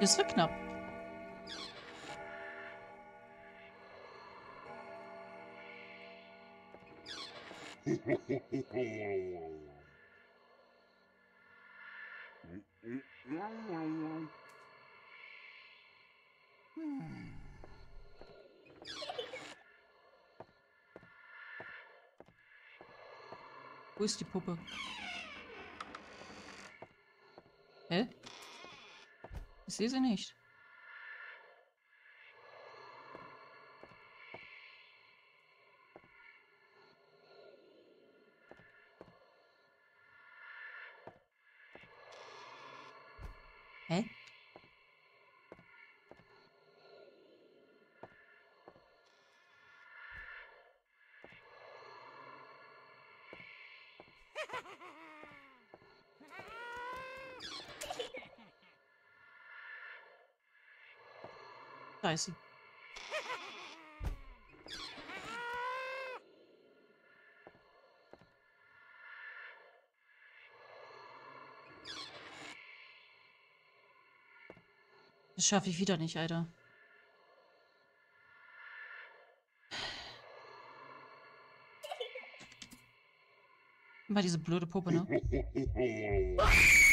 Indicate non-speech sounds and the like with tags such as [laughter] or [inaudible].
Das wird knapp. Wo ist die Puppe? Hä? Ich sehe sie nicht. Hä? [laughs] Da ist sie. Das schaffe ich wieder nicht, Alter. Immer diese blöde Puppe, ne? [laughs]